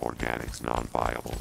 Organics non-viable.